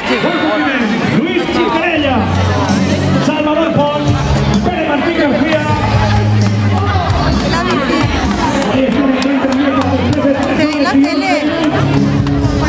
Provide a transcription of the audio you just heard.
快进！